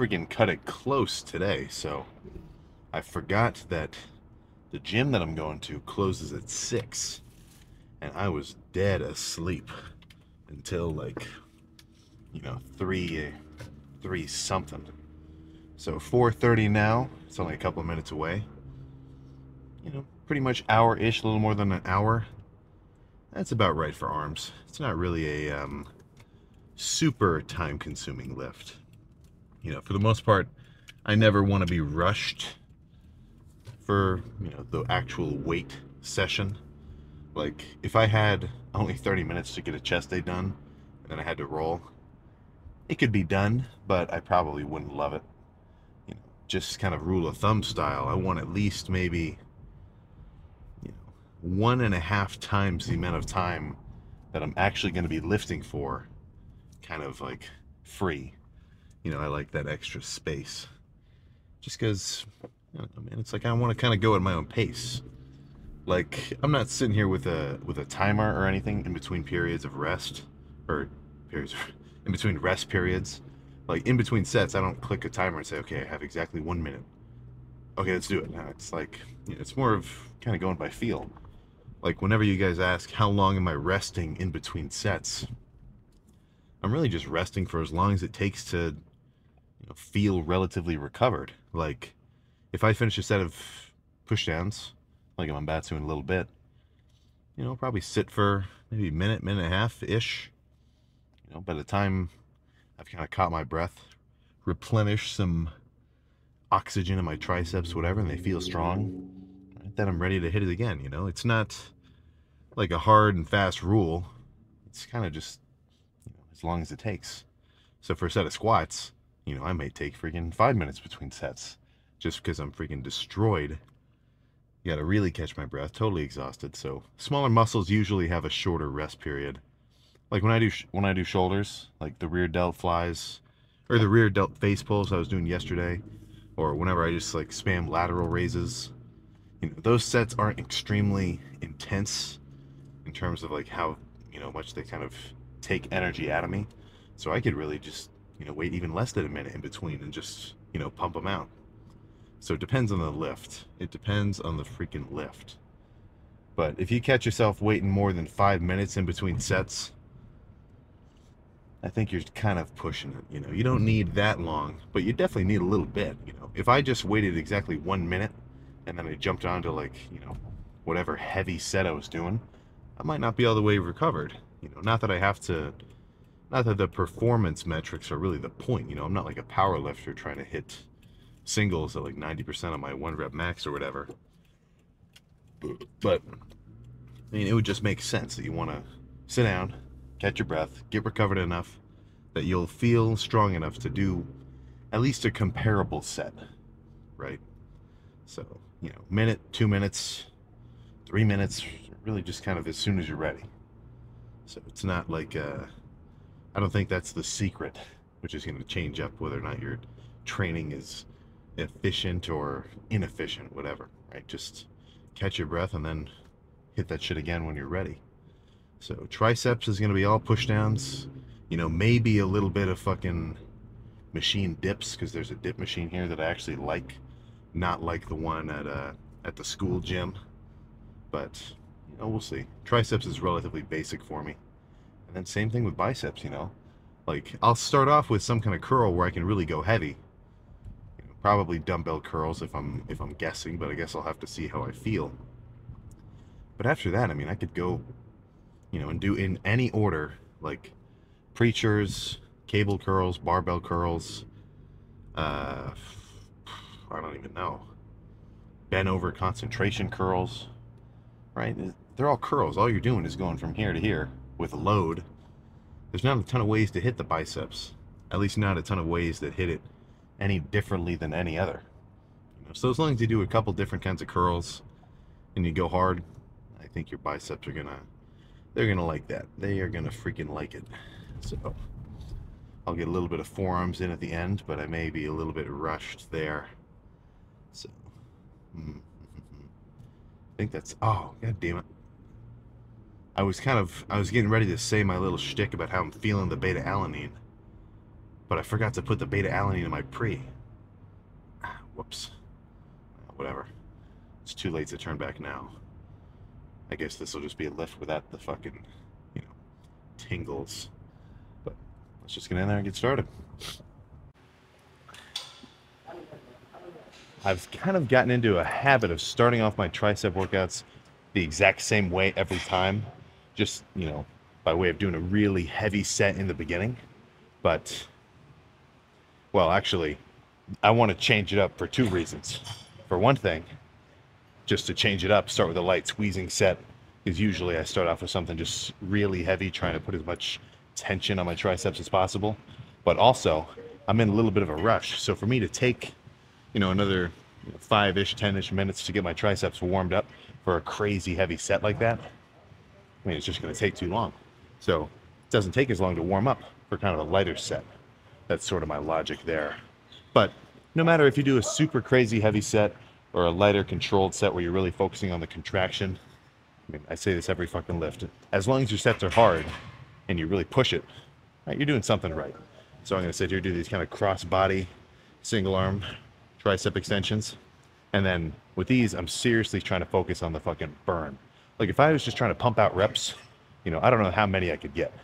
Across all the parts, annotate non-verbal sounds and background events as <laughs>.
freaking cut it close today, so I forgot that the gym that I'm going to closes at 6. And I was dead asleep until like, you know, 3, 3 something. So 4.30 now, it's only a couple of minutes away. You know, pretty much hour-ish, a little more than an hour. That's about right for arms. It's not really a um, super time-consuming lift. You know, for the most part, I never want to be rushed for, you know, the actual weight session. Like, if I had only 30 minutes to get a chest day done, and then I had to roll, it could be done, but I probably wouldn't love it. You know, just kind of rule of thumb style. I want at least maybe, you know, one and a half times the amount of time that I'm actually going to be lifting for, kind of like free you know, I like that extra space. Just because, I know, man, it's like I want to kind of go at my own pace. Like I'm not sitting here with a with a timer or anything in between periods of rest, or periods <laughs> in between rest periods. Like in between sets, I don't click a timer and say, okay, I have exactly one minute. Okay, let's do it. Now it's like you know, it's more of kind of going by feel. Like whenever you guys ask how long am I resting in between sets, I'm really just resting for as long as it takes to know, feel relatively recovered. Like if I finish a set of pushdowns, like I'm about to in a little bit, you know, probably sit for maybe a minute, minute and a half ish. You know, by the time I've kind of caught my breath, replenish some oxygen in my triceps, whatever, and they feel strong, then I'm ready to hit it again. You know, it's not like a hard and fast rule. It's kind of just you know, as long as it takes. So for a set of squats, you know, I might take freaking five minutes between sets just because I'm freaking destroyed. You gotta really catch my breath, totally exhausted. So smaller muscles usually have a shorter rest period. Like when I do when I do shoulders, like the rear delt flies, or the rear delt face pulls I was doing yesterday, or whenever I just like spam lateral raises. You know, those sets aren't extremely intense in terms of like how you know much they kind of take energy out of me. So I could really just you know, wait even less than a minute in between and just, you know, pump them out. So it depends on the lift. It depends on the freaking lift. But if you catch yourself waiting more than five minutes in between sets, I think you're kind of pushing it. You know, you don't mm-hmm. need that long, but you definitely need a little bit. You know, if I just waited exactly one minute and then I jumped on to like, you know, whatever heavy set I was doing, I might not be all the way recovered. You know, not that I have to not that the performance metrics are really the point. You know, I'm not like a power lifter trying to hit singles at like 90% of my one rep max or whatever. But, I mean, it would just make sense that you want to sit down, catch your breath, get recovered enough that you'll feel strong enough to do at least a comparable set, right? So, you know, minute, two minutes, three minutes, really just kind of as soon as you're ready. So it's not like, uh, I don't think that's the secret, which is going to change up whether or not your training is efficient or inefficient, whatever, right? Just catch your breath and then hit that shit again when you're ready. So triceps is going to be all push downs, you know, maybe a little bit of fucking machine dips because there's a dip machine here that I actually like, not like the one at uh, at the school gym, but you know, we'll see. Triceps is relatively basic for me. And then same thing with biceps, you know. Like, I'll start off with some kind of curl where I can really go heavy. You know, probably dumbbell curls if I'm if I'm guessing, but I guess I'll have to see how I feel. But after that, I mean, I could go, you know, and do in any order, like preachers, cable curls, barbell curls, uh, I don't even know, bent over concentration curls, right? They're all curls. All you're doing is going from here to here with load, there's not a ton of ways to hit the biceps. At least not a ton of ways that hit it any differently than any other. You know, so as long as you do a couple different kinds of curls and you go hard, I think your biceps are gonna they're gonna like that. They are gonna freaking like it. So I'll get a little bit of forearms in at the end, but I may be a little bit rushed there. So mm <laughs> -hmm. I think that's oh god damn it. I was kind of, I was getting ready to say my little shtick about how I'm feeling the beta alanine. but I forgot to put the beta alanine in my pre. <sighs> Whoops. Whatever. It's too late to turn back now. I guess this will just be a lift without the fucking, you know, tingles. But let's just get in there and get started. I've kind of gotten into a habit of starting off my tricep workouts the exact same way every time, just, you know, by way of doing a really heavy set in the beginning. But, well, actually, I want to change it up for two reasons. For one thing, just to change it up, start with a light squeezing set, because usually I start off with something just really heavy, trying to put as much tension on my triceps as possible. But also, I'm in a little bit of a rush. So for me to take you know, another five-ish, ten-ish minutes to get my triceps warmed up for a crazy heavy set like that, I mean, it's just going to take too long. So it doesn't take as long to warm up for kind of a lighter set. That's sort of my logic there. But no matter if you do a super crazy heavy set or a lighter controlled set where you're really focusing on the contraction, I mean, I say this every fucking lift. As long as your sets are hard and you really push it, right, you're doing something right. So I'm going to sit here do these kind of cross body, single arm tricep extensions. And then with these, I'm seriously trying to focus on the fucking burn. Like if I was just trying to pump out reps, you know, I don't know how many I could get,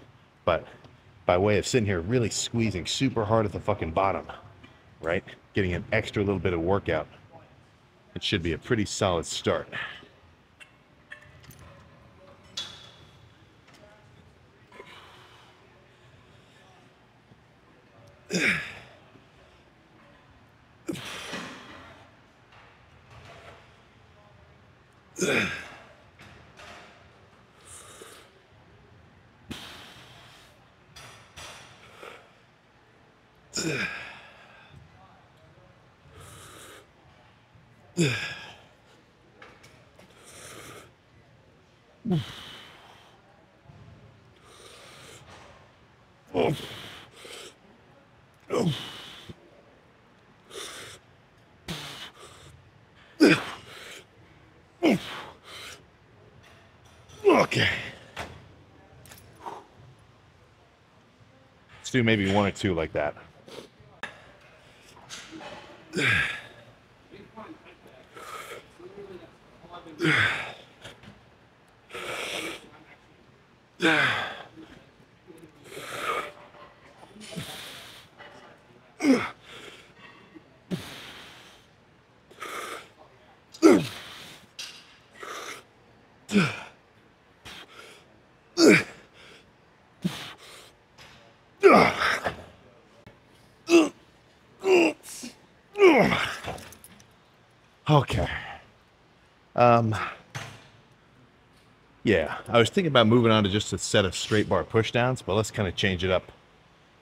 but by way of sitting here really squeezing super hard at the fucking bottom, right? Getting an extra little bit of workout. It should be a pretty solid start. <sighs> <sighs> Okay. Let's do maybe one or two like that. <sighs> <sighs> Okay. Um, yeah, I was thinking about moving on to just a set of straight bar pushdowns, but let's kind of change it up.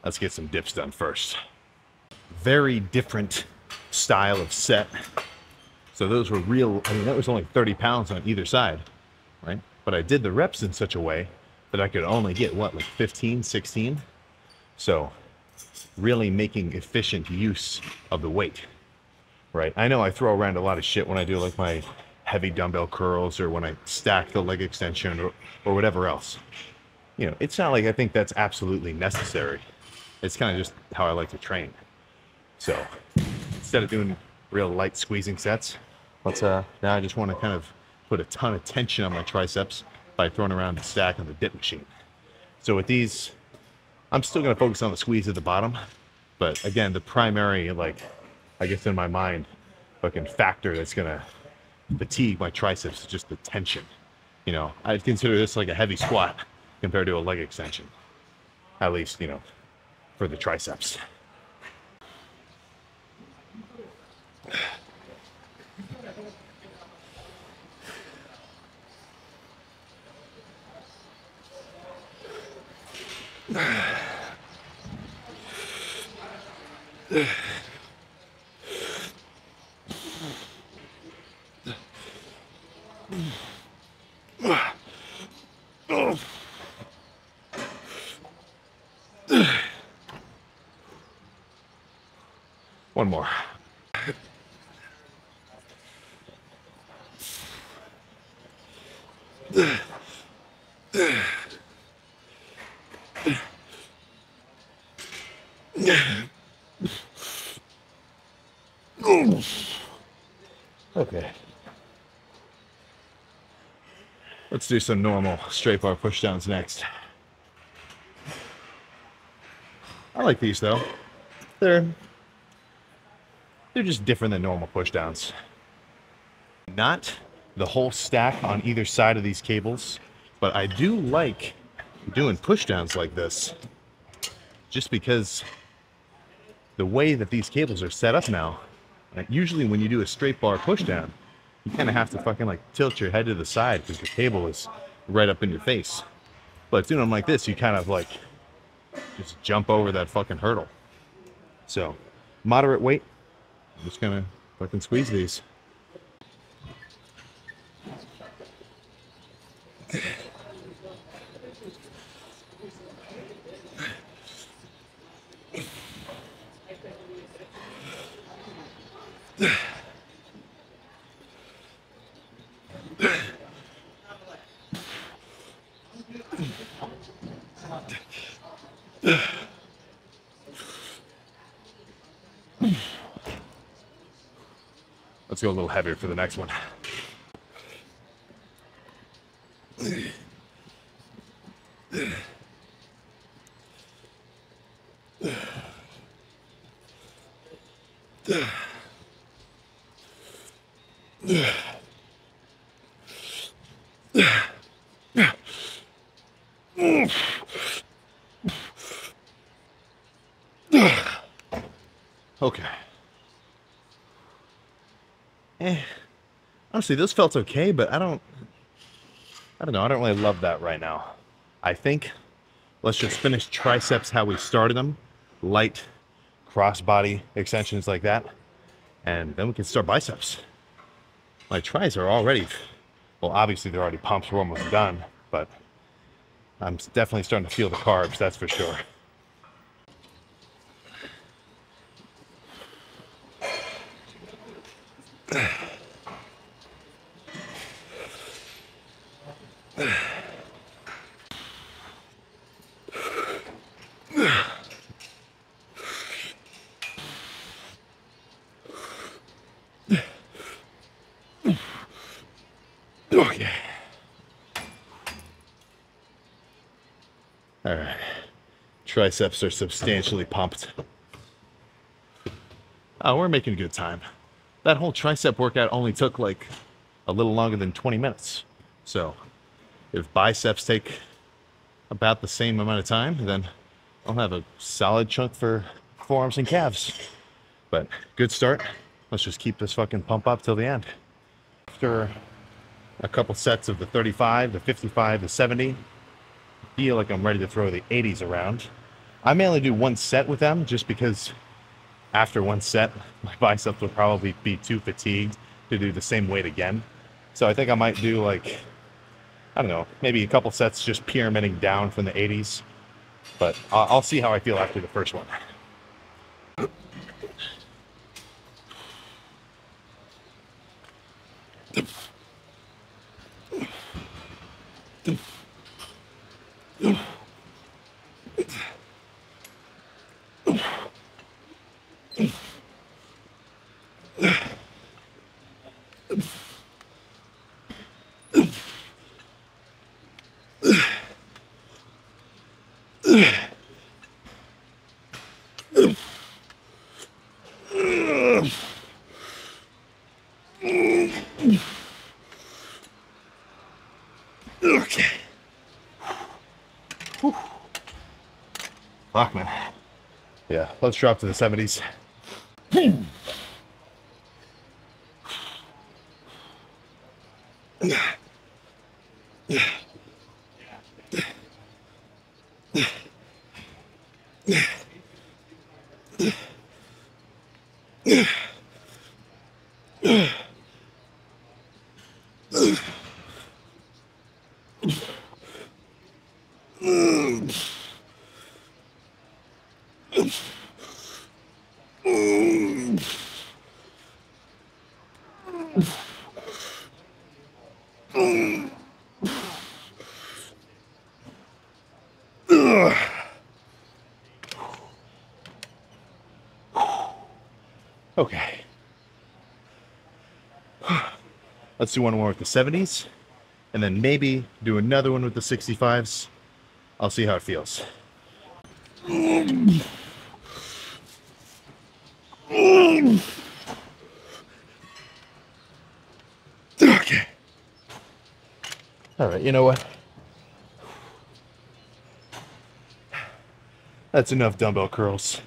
Let's get some dips done first. Very different style of set. So those were real, I mean, that was only 30 pounds on either side, right? But I did the reps in such a way that I could only get, what, like 15, 16? So really making efficient use of the weight right? I know I throw around a lot of shit when I do like my heavy dumbbell curls or when I stack the leg extension or, or whatever else. You know, it's not like I think that's absolutely necessary. It's kind of just how I like to train. So instead of doing real light squeezing sets, let's uh now I just want to kind of put a ton of tension on my triceps by throwing around the stack on the dip machine. So with these, I'm still going to focus on the squeeze at the bottom, but again, the primary like I guess in my mind, fucking factor that's gonna fatigue my triceps is just the tension. You know, I'd consider this like a heavy squat compared to a leg extension. At least, you know, for the triceps. <sighs> <sighs> One more. Okay. <laughs> Let's do some normal straight bar pushdowns next. I like these though. They're they're just different than normal pushdowns. Not the whole stack on either side of these cables, but I do like doing pushdowns like this just because the way that these cables are set up now, usually when you do a straight bar pushdown, you kind of have to fucking like tilt your head to the side because the cable is right up in your face. But doing them like this, you kind of like just jump over that fucking hurdle. So, moderate weight. I'm just gonna fucking squeeze these. Let's go a little heavier for the next one. Okay. Eh. Honestly, this felt okay, but I don't I don't know, I don't really love that right now. I think let's just finish triceps how we started them. Light crossbody extensions like that. And then we can start biceps. My tries are already well, obviously they're already pumped, we're almost done, but I'm definitely starting to feel the carbs, that's for sure. Okay. All right. Triceps are substantially pumped. Oh, we're making good time. That whole tricep workout only took like a little longer than 20 minutes. So if biceps take about the same amount of time, then I'll have a solid chunk for forearms and calves. But good start. Let's just keep this fucking pump up till the end. After a couple sets of the 35, the 55, the 70, feel like I'm ready to throw the 80s around. I mainly do one set with them just because after one set, <laughs> my biceps will probably be too fatigued to do the same weight again. So I think I might do like, I don't know, maybe a couple sets just pyramiding down from the 80s. But I'll, see how I feel after the first one. <laughs> Whew. Fuck, man. Yeah, let's drop to the 70s. <laughs> Okay. <sighs> Let's do one more with the 70s, and then maybe do another one with the 65s. I'll see how it feels. Okay. All right, you know what? That's enough dumbbell curls.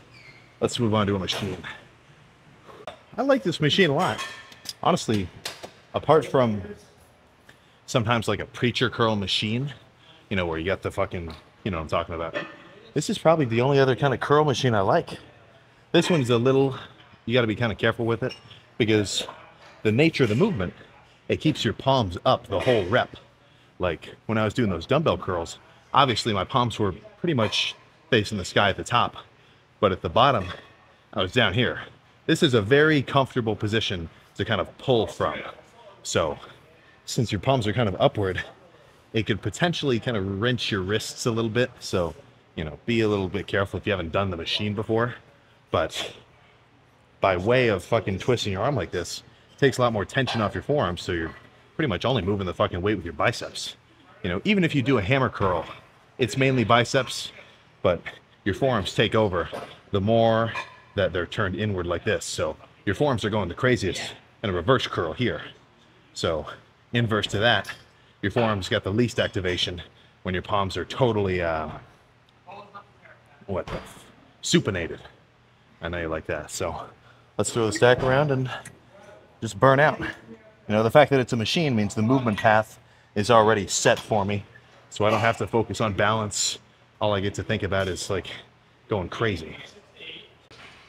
Let's move on to a machine. I like this machine a lot. Honestly, apart from sometimes like a preacher curl machine, you know, where you got the fucking, you know I'm talking about. This is probably the only other kind of curl machine I like. This one's a little, you got to be kind of careful with it because the nature of the movement, it keeps your palms up the whole rep. Like when I was doing those dumbbell curls, obviously my palms were pretty much facing the sky at the top, but at the bottom, I was down here. This is a very comfortable position to kind of pull from. So since your palms are kind of upward, it could potentially kind of wrench your wrists a little bit. So, you know, be a little bit careful if you haven't done the machine before. But by way of fucking twisting your arm like this, takes a lot more tension off your forearms. So you're pretty much only moving the fucking weight with your biceps. You know, even if you do a hammer curl, it's mainly biceps, but your forearms take over the more that they're turned inward like this. So your forearms are going the craziest in a reverse curl here. So inverse to that, your forearms got the least activation when your palms are totally, uh, what the, supinated. I know you like that. So let's throw the stack around and just burn out. You know, the fact that it's a machine means the movement path is already set for me. So I don't have to focus on balance. All I get to think about is like going crazy.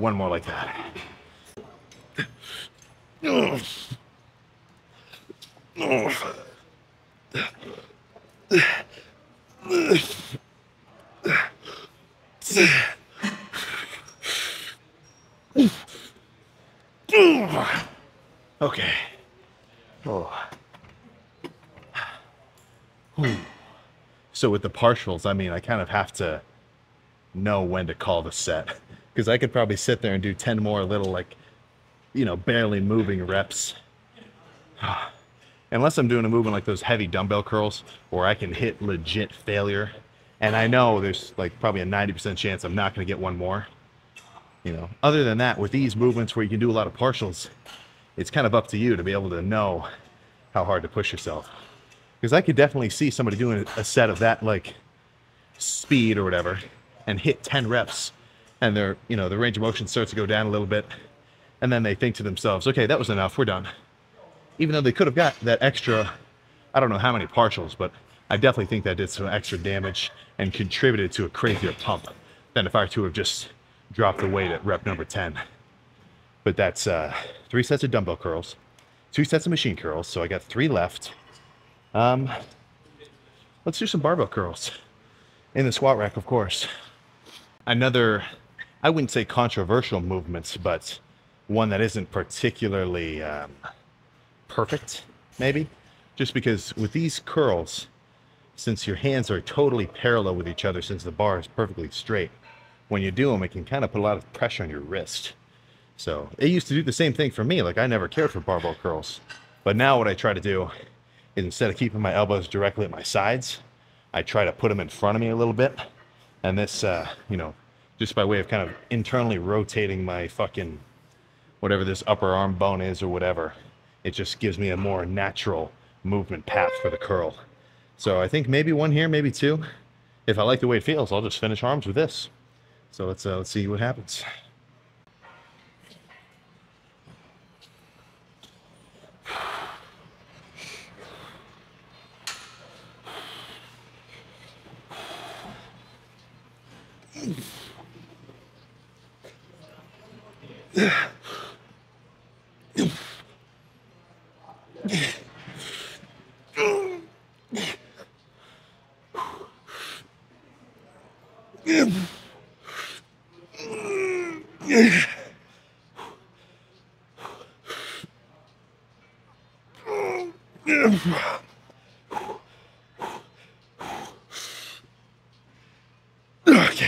one more like that. Okay. Oh. So with the partials, I mean, I kind of have to know when to call the set because I could probably sit there and do 10 more little like, you know, barely moving reps. <sighs> Unless I'm doing a movement like those heavy dumbbell curls where I can hit legit failure. And I know there's like probably a 90% chance I'm not going to get one more. You know, other than that, with these movements where you can do a lot of partials, it's kind of up to you to be able to know how hard to push yourself. Because I could definitely see somebody doing a set of that like speed or whatever and hit 10 reps and their, you know, the range of motion starts to go down a little bit. And then they think to themselves, okay, that was enough, we're done. Even though they could have got that extra, I don't know how many partials, but I definitely think that did some extra damage and contributed to a crazier pump than if I were to have just dropped the weight at rep number 10. But that's uh, three sets of dumbbell curls, two sets of machine curls. So I got three left. Um, let's do some barbell curls in the squat rack, of course. Another, I wouldn't say controversial movements, but one that isn't particularly um, perfect, maybe. Just because with these curls, since your hands are totally parallel with each other, since the bar is perfectly straight, when you do them, it can kind of put a lot of pressure on your wrist. So it used to do the same thing for me. Like I never cared for barbell curls. But now what I try to do is instead of keeping my elbows directly at my sides, I try to put them in front of me a little bit. And this, uh, you know, just by way of kind of internally rotating my fucking, whatever this upper arm bone is or whatever, it just gives me a more natural movement path for the curl. So I think maybe one here, maybe two. If I like the way it feels, I'll just finish arms with this. So let's, uh, let's see what happens. Okay, <sighs> <sighs>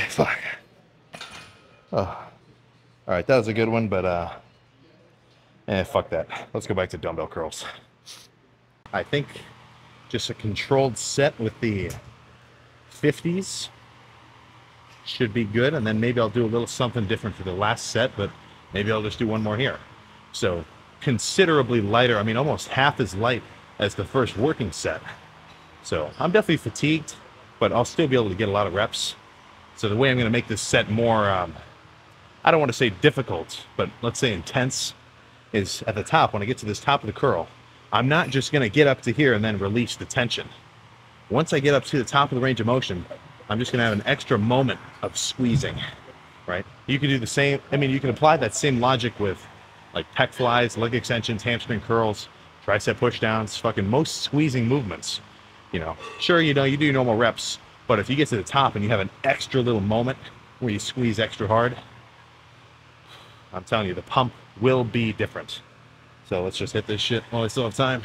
fuck. Oh. All right, that was a good one, but uh, eh, fuck that. Let's go back to dumbbell curls. I think just a controlled set with the 50s should be good, and then maybe I'll do a little something different for the last set, but maybe I'll just do one more here. So considerably lighter. I mean, almost half as light as the first working set. So I'm definitely fatigued, but I'll still be able to get a lot of reps. So the way I'm going to make this set more, um, I don't want to say difficult, but let's say intense, is at the top. When I get to this top of the curl, I'm not just going to get up to here and then release the tension. Once I get up to the top of the range of motion, I'm just going to have an extra moment of squeezing, right? You can do the same. I mean, you can apply that same logic with like pec flies, leg extensions, hamstring curls, tricep pushdowns, fucking most squeezing movements. You know, sure, you know, you do your normal reps, but if you get to the top and you have an extra little moment where you squeeze extra hard, I'm telling you, the pump will be different. So let's just hit this shit while I still have time.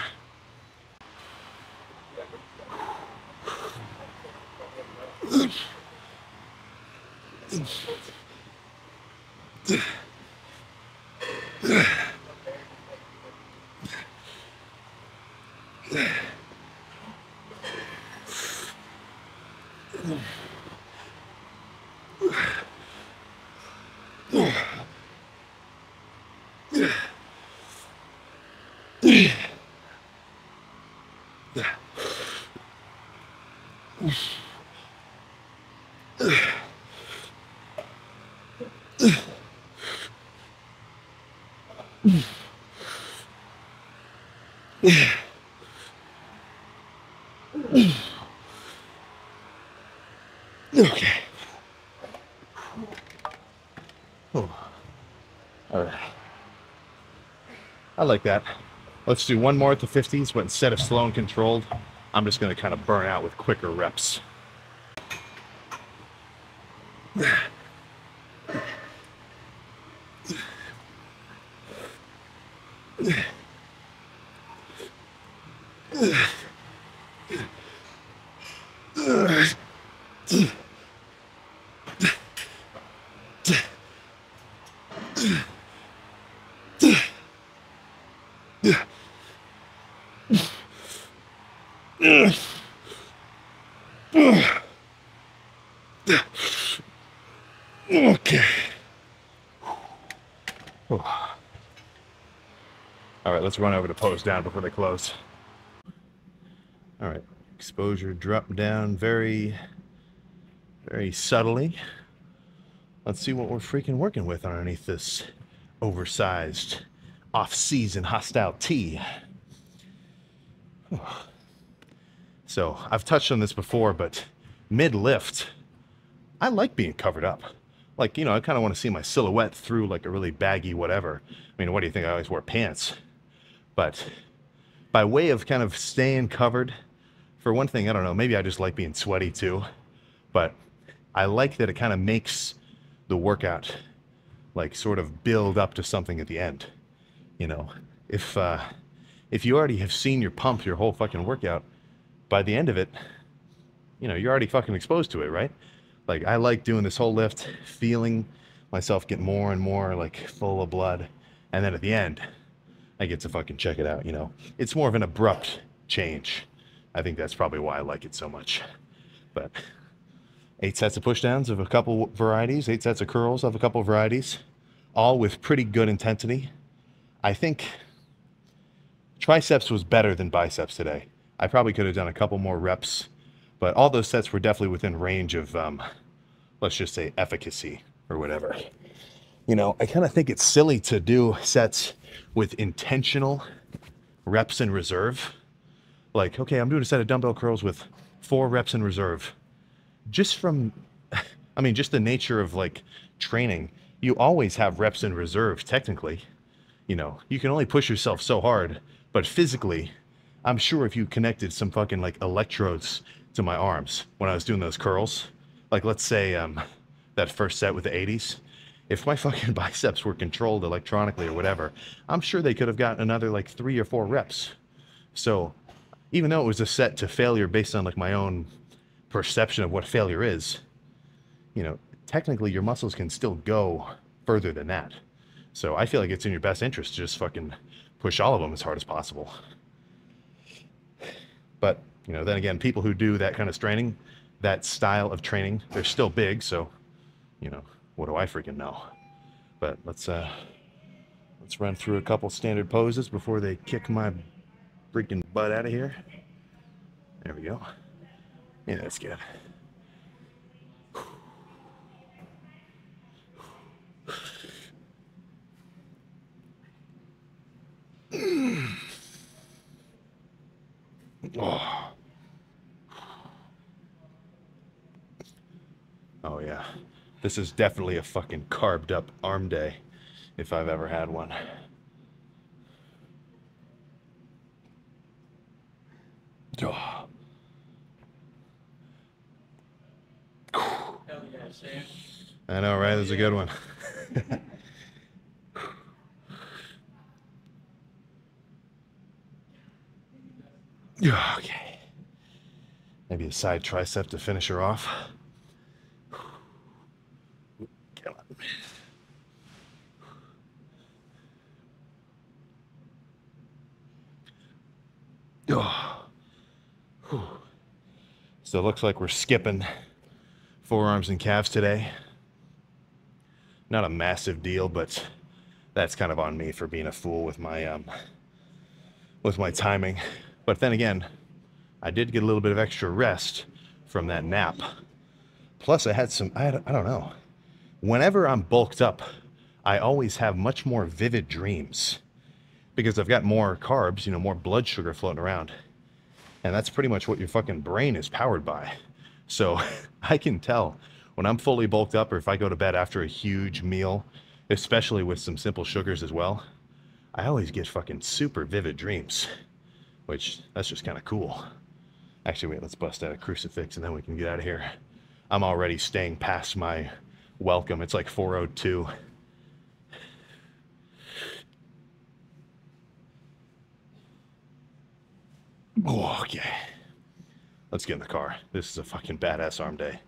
<laughs> Okay. Oh. All right. I like that. Let's do one more at the 50s, but instead of slow and controlled, I'm just going to kind of burn out with quicker reps. Okay. All right, run over to pose down before they close. All right, exposure dropped down very, very subtly. Let's see what we're freaking working with underneath this oversized off-season Hosstile tee. So I've touched on this before, but mid-lift, I like being covered up. Like, you know, I kind of want to see my silhouette through like a really baggy whatever. I mean, what do you think? I always wear pants. But by way of kind of staying covered, for one thing, I don't know, maybe I just like being sweaty too. But I like that it kind of makes the workout like sort of build up to something at the end. You know, if uh, if you already have seen your pump your whole fucking workout, by the end of it, you know, you're already fucking exposed to it, right? Like I like doing this whole lift, feeling myself get more and more like full of blood. And then at the end, I get to fucking check it out, you know. It's more of an abrupt change. I think that's probably why I like it so much. But eight sets of pushdowns of a couple varieties, eight sets of curls of a couple varieties, all with pretty good intensity. I think triceps was better than biceps today. I probably could have done a couple more reps but all those sets were definitely within range of, um, let's just say, efficacy or whatever. You know, I kind of think it's silly to do sets with intentional reps in reserve. Like, okay, I'm doing a set of dumbbell curls with four reps in reserve. Just from, <laughs> I mean, just the nature of like training, you always have reps in reserve, technically. You know, you can only push yourself so hard, but physically, I'm sure if you connected some fucking like electrodes to my arms when I was doing those curls. Like let's say um, that first set with the 80s. If my <laughs> fucking biceps were controlled electronically or whatever, I'm sure they could have gotten another like three or four reps. So even though it was a set to failure based on like my own perception of what failure is, you know, technically your muscles can still go further than that. So I feel like it's in your best interest to just fucking push all of them as hard as possible. But, you know, then again, people who do that kind of training, that style of training, they're still big, so, you know, what do I freaking know? But let's uh let's run through a couple standard poses before they kick my freaking butt out of here. There we go. Yeah, that's good. <sighs> Oh. oh yeah. This is definitely a fucking carved up arm day if I've ever had one. Oh. I know, right? That's a good one. <laughs> okay. Maybe a side tricep to finish her off. Oh. <sighs> So it looks like we're skipping forearms and calves today. Not a massive deal, but that's kind of on me for being a fool with my um, with my timing. But then again, I did get a little bit of extra rest from that nap. Plus, I had some, I, had, I don't know. Whenever I'm bulked up, I always have much more vivid dreams because I've got more carbs, you know, more blood sugar floating around. And that's pretty much what your fucking brain is powered by. So <laughs> I can tell when I'm fully bulked up or if I go to bed after a huge meal, especially with some simple sugars as well, I always get fucking super vivid dreams which that's just kind of cool. Actually, wait, let's bust out a crucifix and then we can get out of here. I'm already staying past my welcome. It's like 402. Oh, okay. Let's get in the car. This is a fucking badass arm day.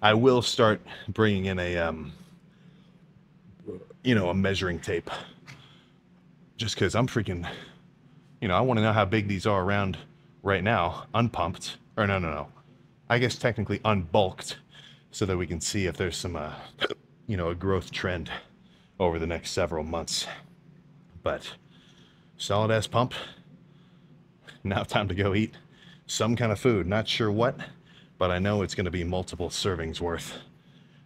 I will start bringing in a, um, you know, a measuring tape. Just because I'm freaking you know, I want to know how big these are around right now, unpumped, or no, no, no. I guess technically unbulked, so that we can see if there's some, uh, you know, a growth trend over the next several months. But solid ass pump. Now time to go eat some kind of food. Not sure what, but I know it's going to be multiple servings worth.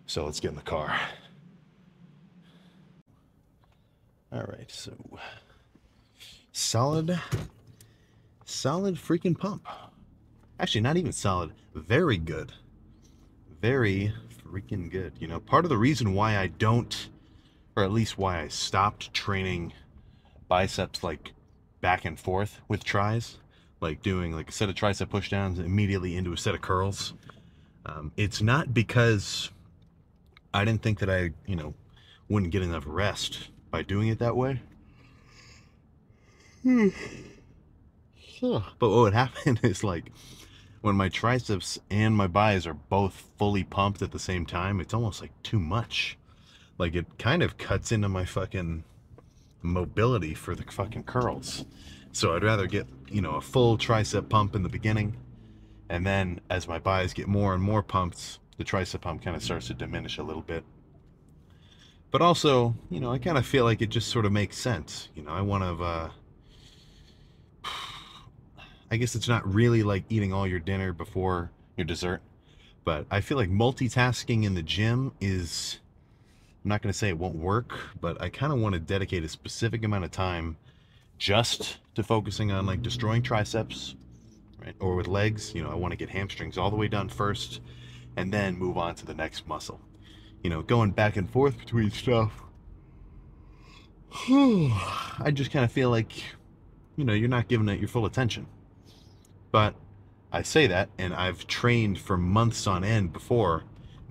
So let's get in the car. All right, so solid, solid freaking pump. Actually, not even solid, very good. Very freaking good. You know, part of the reason why I don't, or at least why I stopped training biceps like back and forth with tries, like doing like a set of tricep pushdowns immediately into a set of curls. Um, it's not because I didn't think that I, you know, wouldn't get enough rest by doing it that way. Hmm. But what would <laughs> happen is like when my triceps and my biceps are both fully pumped at the same time, it's almost like too much. Like it kind of cuts into my fucking mobility for the fucking curls. So I'd rather get, you know, a full tricep pump in the beginning. And then as my biceps get more and more pumped, the tricep pump kind of starts to diminish a little bit. But also, you know, I kind of feel like it just sort of makes sense. You know, I want to, uh, I guess it's not really like eating all your dinner before your dessert, but I feel like multitasking in the gym is, I'm not going to say it won't work, but I kind of want to dedicate a specific amount of time just to focusing on like destroying triceps, right? Or with legs, you know, I want to get hamstrings all the way done first and then move on to the next muscle. You know, going back and forth between stuff. <sighs> I just kind of feel like, you know, you're not giving it your full attention. But I say that, and I've trained for months on end before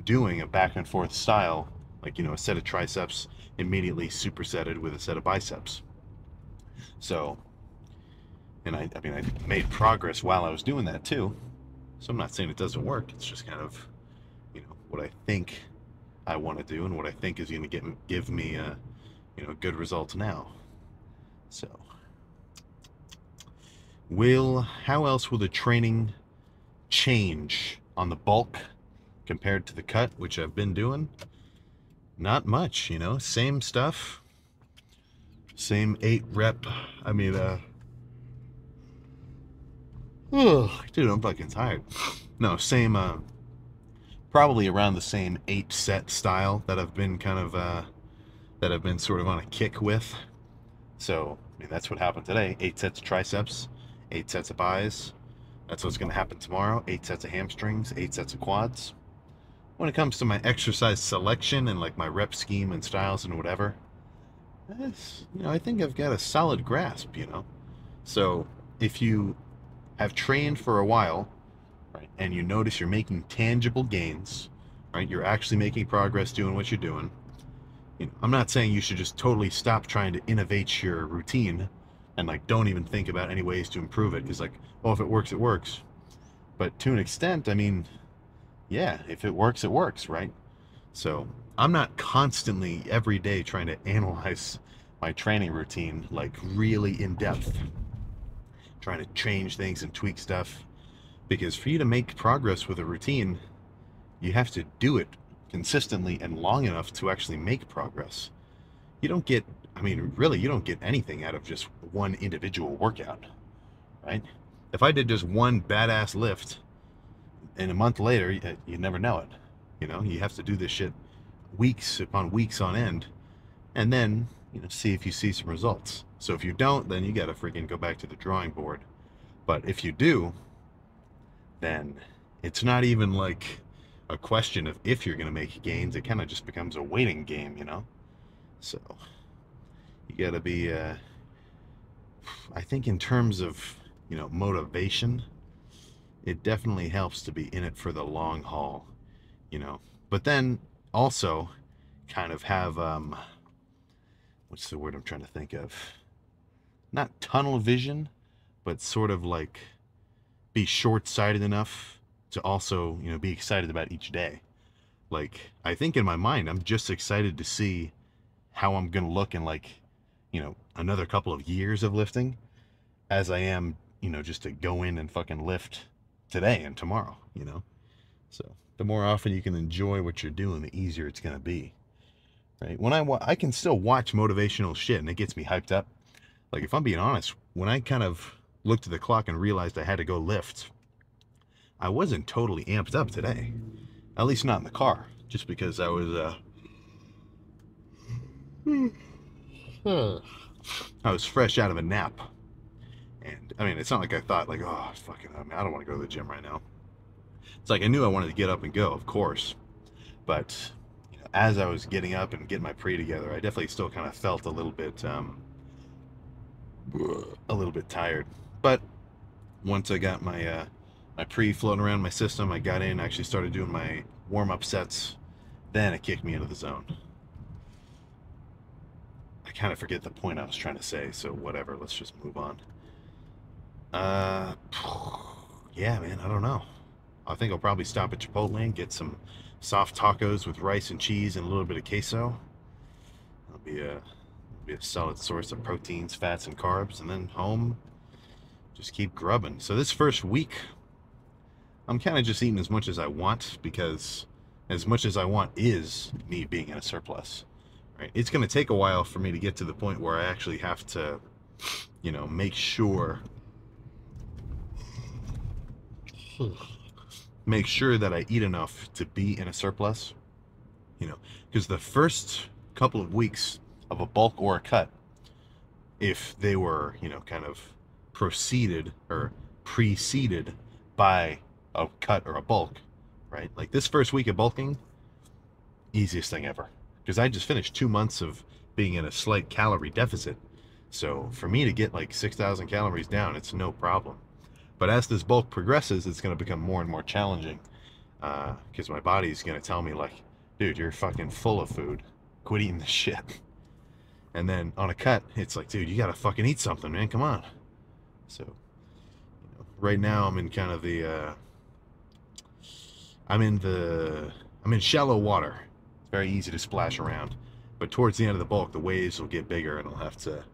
doing a back and forth style, like, you know, a set of triceps immediately supersetted with a set of biceps. So, And I, I mean, I made progress while I was doing that too. So I'm not saying it doesn't work. It's just kind of, you know, what I think I want to do and what I think is going to get give me, uh, you know, good results now. So, will how else will the training change on the bulk compared to the cut, which I've been doing? Not much, you know, same stuff, same eight rep. I mean, uh, oh, dude, I'm fucking tired. No, same, uh, probably around the same eight set style that I've been kind of, uh, that I've been sort of on a kick with. So, I mean, that's what happened today. Eight sets of triceps, eight sets of bis. That's what's going to happen tomorrow. Eight sets of hamstrings, eight sets of quads. When it comes to my exercise selection and like my rep scheme and styles and whatever, you know, I think I've got a solid grasp, you know. So if you have trained for a while, right, and you notice you're making tangible gains, right, you're actually making progress doing what you're doing, you know, I'm not saying you should just totally stop trying to innovate your routine and like don't even think about any ways to improve it because like, well, if it works, it works. But to an extent, I mean, yeah, if it works, it works, right? So I'm not constantly every day trying to analyze my training routine like really in depth, trying to change things and tweak stuff. Because for you to make progress with a routine, you have to do it consistently and long enough to actually make progress. You don't get, I mean, really, you don't get anything out of just one individual workout, right? If I did just one badass lift and a month later, uh, you never know it. You know, you have to do this shit weeks upon weeks on end and then, you know, see if you see some results. So if you don't, then you got to freaking go back to the drawing board. But if you do, then it's not even like a question of if you're going to make gains. It kind of just becomes a waiting game, you know? So you got to be, uh, I think, in terms of, you know, motivation, it definitely helps to be in it for the long haul, you know? But then also kind of have, um, what's the word I'm trying to think of? Not tunnel vision, but sort of like be short sighted enough to also, you know, be excited about each day. Like, I think in my mind, I'm just excited to see how I'm going to look in like, you know, another couple of years of lifting as I am, you know, just to go in and fucking lift today and tomorrow, you know? So the more often you can enjoy what you're doing, the easier it's going to be. Right? When I, I can still watch motivational shit and it gets me hyped up. Like if I'm being honest, when I kind of looked at the clock and realized I had to go lift I wasn't totally amped up today. At least not in the car. Just because I was, uh... I was fresh out of a nap. And, I mean, it's not like I thought, like, oh, fucking, I, mean, I don't want to go to the gym right now. It's like I knew I wanted to get up and go, of course. But, you know, as I was getting up and getting my pre together, I definitely still kind of felt a little bit, um, a little bit tired. But once I got my, uh, my pre floating around my system. I got in, actually started doing my warm up sets. Then it kicked me into the zone. Kind of forget the point I was trying to say, so whatever. Let's just move on. Uh, <sighs> yeah, man, I don't know. I think I'll probably stop at Chipotle and get some soft tacos with rice and cheese and a little bit of queso. That'll be a be a solid source of proteins, fats, and carbs, and then home, just keep grubbing. So this first week I'm kind of just eating as much as I want because as much as I want is me being in a surplus. Right? It's going to take a while for me to get to the point where I actually have to, you know, make sure make sure that I eat enough to be in a surplus. You know, because the first couple of weeks of a bulk or a cut, if they were, you know, kind of proceeded or preceded by a cut or a bulk, right? Like this first week of bulking, easiest thing ever. Because I just finished two months of being in a slight calorie deficit. So for me to get like 6,000 calories down, it's no problem. But as this bulk progresses, it's going to become more and more challenging. Because uh, my body's going to tell me like, dude, you're fucking full of food. Quit eating this shit. And then on a cut, it's like, dude, you got to fucking eat something, man. Come on. So, you know, right now I'm in kind of the, uh, I'm in the, I'm in shallow water. Very easy to splash around. But towards the end of the bulk, the waves will get bigger and I'll have to,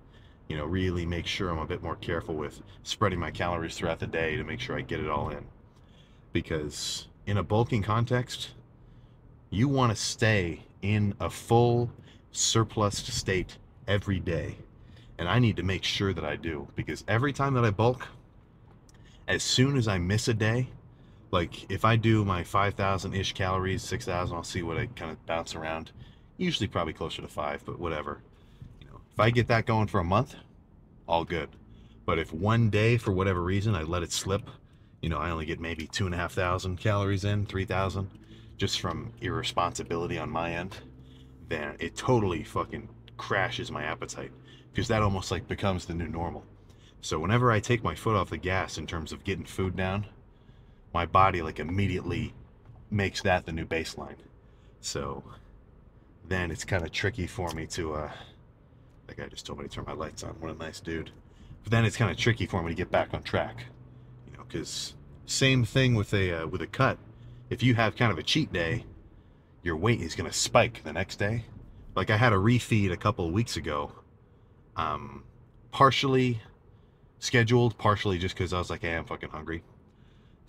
you know, really make sure I'm a bit more careful with spreading my calories throughout the day to make sure I get it all in. Because in a bulking context, you want to stay in a full surplus state every day. And I need to make sure that I do because every time that I bulk, as soon as I miss a day, like if I do my 5,000 ish calories, 6,000, I'll see what I kind of bounce around. Usually probably closer to five, but whatever. You know, if I get that going for a month, all good. But if one day, for whatever reason, I let it slip, you know, I only get maybe two and a half thousand calories in, 3,000, just from irresponsibility on my end, then it totally fucking crashes my appetite because that almost like becomes the new normal. So whenever I take my foot off the gas in terms of getting food down, my body like immediately makes that the new baseline. So then it's kind of tricky for me to uh that guy just told me to turn my lights on. What a nice dude. But then it's kind of tricky for me to get back on track. You know, cuz same thing with a uh, with a cut. If you have kind of a cheat day, your weight is going to spike the next day. Like I had a refeed a couple of weeks ago. Um partially scheduled, partially just cuz I was like, "Hey, I'm fucking hungry."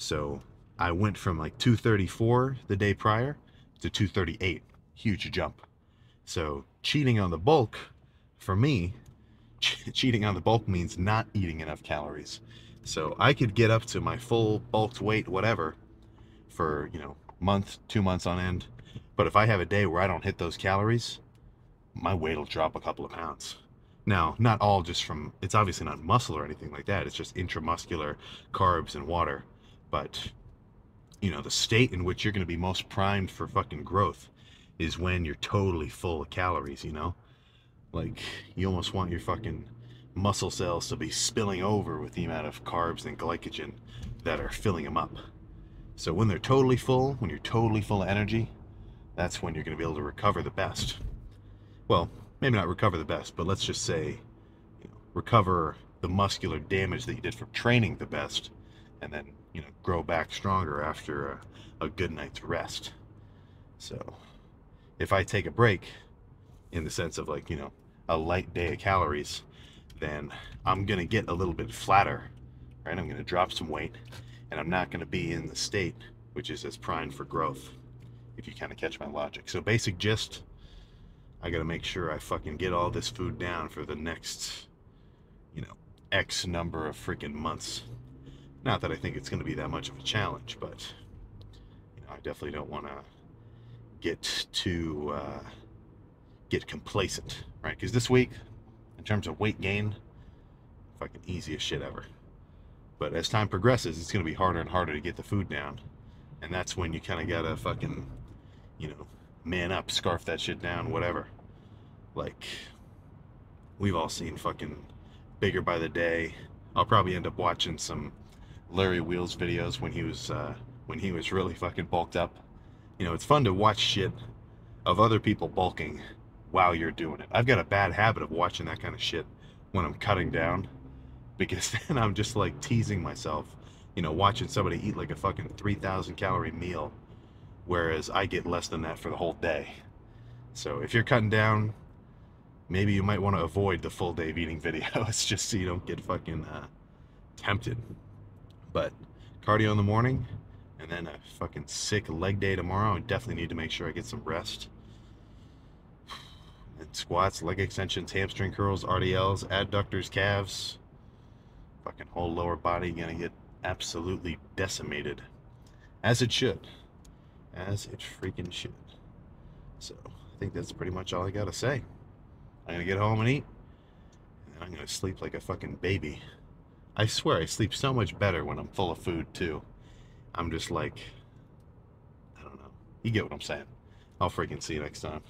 So I went from like 234 the day prior to 238. Huge jump. So cheating on the bulk, for me, <laughs> cheating on the bulk means not eating enough calories. So I could get up to my full bulked weight, whatever, for, you know, month, two months on end. But if I have a day where I don't hit those calories, my weight will drop a couple of pounds. Now, not all just from, it's obviously not muscle or anything like that. It's just intramuscular carbs and water but you know the state in which you're going to be most primed for fucking growth is when you're totally full of calories you know? Like you almost want your fucking muscle cells to be spilling over with the amount of carbs and glycogen that are filling them up. So when they're totally full when you're totally full of energy that's when you're going to be able to recover the best. Well maybe not recover the best but let's just say you know, recover the muscular damage that you did from training the best and then you know, grow back stronger after a, a good night's rest. So if I take a break in the sense of like, you know, a light day of calories, then I'm to get a little bit flatter, right? I'm to drop some weight and I'm not to be in the state which is as primed for growth, if you kind of catch my logic. So basic gist, I got to make sure I fucking get all this food down for the next, you know, X number of freaking months. Not that I think it's going to be that much of a challenge, but you know, I definitely don't want to get too uh, get complacent, right? Because this week, in terms of weight gain, fucking easiest shit ever. But as time progresses, it's going to be harder and harder to get the food down, and that's when you kind of gotta fucking, you know, man up, scarf that shit down, whatever. Like, we've all seen fucking bigger by the day. I'll probably end up watching some Larry Wheels videos when he was uh, when he was really fucking bulked up. You know, it's fun to watch shit of other people bulking while you're doing it. I've got a bad habit of watching that kind of shit when I'm cutting down <laughs> because then I'm just like teasing myself, you know, watching somebody eat like a fucking 3,000 calorie meal, whereas I get less than that for the whole day. So if you're cutting down, maybe you might want to avoid the full day of eating <laughs> videos just so you don't get fucking uh, tempted. But cardio in the morning and then a fucking sick leg day tomorrow. I definitely need to make sure I get some rest. <sighs> And squats, leg extensions, hamstring curls, RDLs, adductors, calves. Fucking whole lower body gonna get absolutely decimated. As it should. As it freaking should. So, I think that's pretty much all I gotta say. I'm gonna get home and eat. And then I'm gonna sleep like a fucking baby. I swear I sleep so much better when I'm full of food too. I'm just like, I don't know. You get what I'm saying. I'll freaking see you next time.